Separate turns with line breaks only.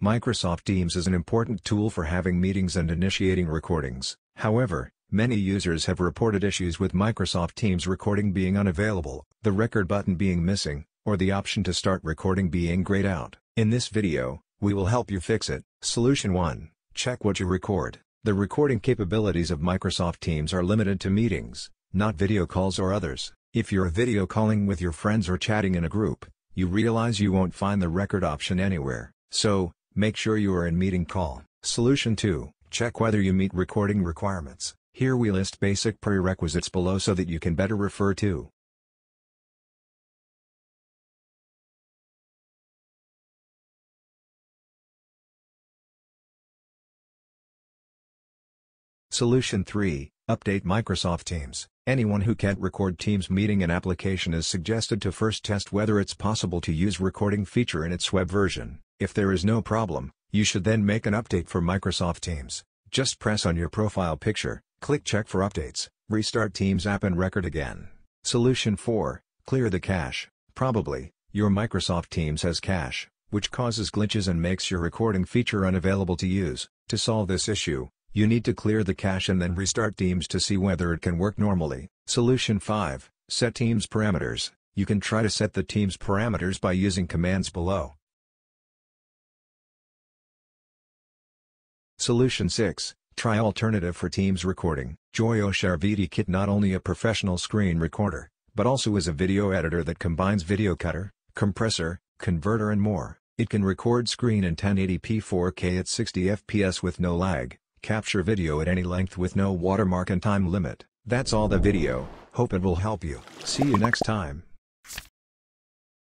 Microsoft Teams is an important tool for having meetings and initiating recordings. However, many users have reported issues with Microsoft Teams recording being unavailable, the record button being missing, or the option to start recording being grayed out. In this video, we will help you fix it. Solution 1. Check what you record. The recording capabilities of Microsoft Teams are limited to meetings, not video calls or others. If you're video calling with your friends or chatting in a group, you realize you won't find the record option anywhere. So, Make sure you are in meeting call. Solution 2. Check whether you meet recording requirements. Here we list basic prerequisites below so that you can better refer to. Solution 3. Update Microsoft Teams. Anyone who can't record Teams meeting an application is suggested to first test whether it's possible to use recording feature in its web version. If there is no problem, you should then make an update for Microsoft Teams. Just press on your profile picture, click Check for Updates, restart Teams app and record again. Solution 4. Clear the cache. Probably, your Microsoft Teams has cache, which causes glitches and makes your recording feature unavailable to use. To solve this issue, you need to clear the cache and then restart Teams to see whether it can work normally. Solution 5. Set Teams parameters. You can try to set the Teams parameters by using commands below. Solution 6. Try alternative for Teams recording. Joyo VidiKit not only a professional screen recorder, but also is a video editor that combines video cutter, compressor, converter and more. It can record screen in 1080p 4K at 60 fps with no lag, capture video at any length with no watermark and time limit. That's all the video, hope it will help you. See you next time.